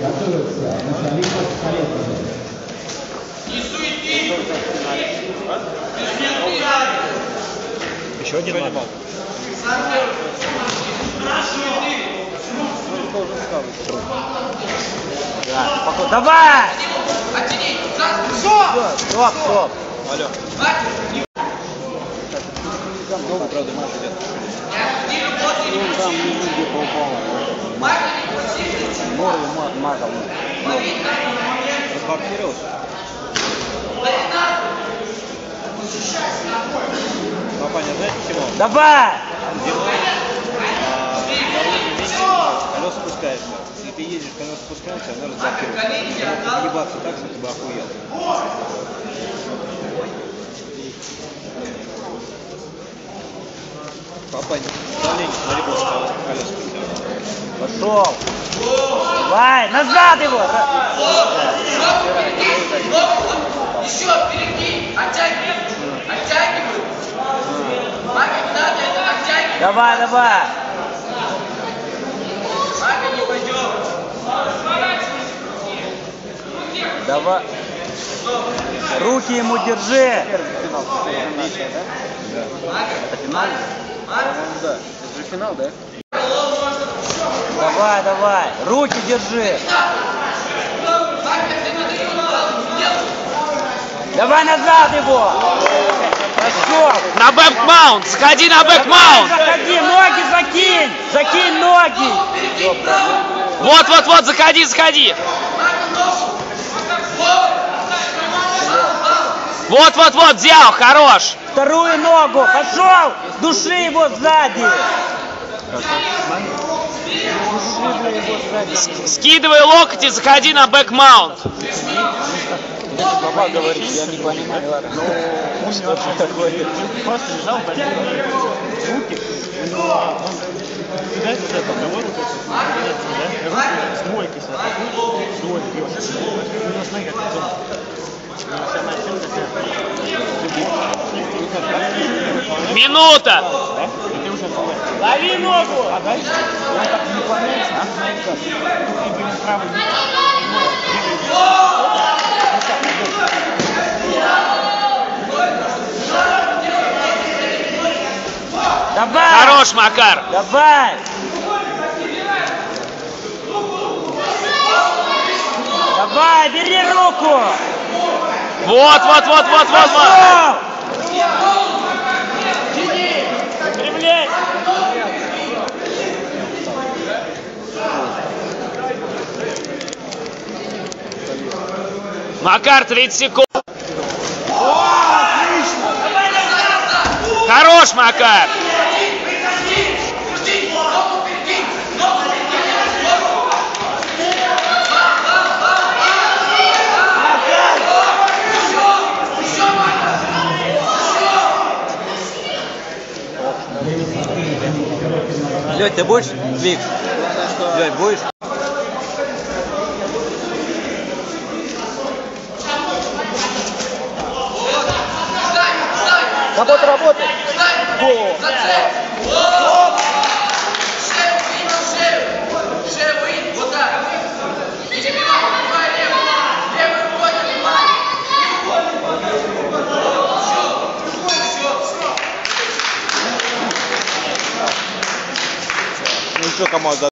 Готовится националист Халетов. Еще один надо. Да, спокойно. Давай! Стоп, стоп, стоп. Алло. Много, правда, матч идет. Ну, там внизу где-то упало. Море ма- мазал. Разбортировалось? Папаня, знаете почему? Давай! Зимой а, меньше, колеса спускаются. И ты едешь, колеса спускаются, она разблокируется. Она подъебаться так, что ты бы охуел. Папань, давление, смотри, просто колеса спускаются. Пошел! Давай, назад его! Еще впереди, оттягивай, оттягивай. Мага не надо, это оттягивай. Давай, давай! Мага не пойдет. Давай. Руки ему держи. Это финал? Да. Это же финал, да? Давай, давай. Руки держи. Давай назад его. На back mount! Сходи на back mount! заходи, ноги закинь. Закинь ноги. Вот-вот-вот, заходи, заходи! Вот-вот-вот, взял, хорош! Вторую ногу. Пошел. Души его сзади. Скидывай локоть и заходи на back mount. Баба говорит, я не понимаю. Ну, что это такое? просто лежал. Руки, с сюда, с двойкой бьешь. У него смотри, как это У него вся начинка вся. Минута! Забываешь. Лови ногу. А дальше он так не наклоняется, а знаешь как, тут либо правый, Давай. Хорош, Макар! Давай. Давай, бери руку. Вот, вот, вот, вот, вот, вот! Пошел. Кривляй. Макар, 30 секунд! Хорош, Макар! Лёдь, ты будешь двиг? Лёдь, будешь? Работа, работа. Во. Шею выйди, шею. Шею выйди, вот так. И тебе мама, давай левую. Левую рукой набивай. Ну кому отдать?